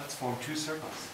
Let's form two circles.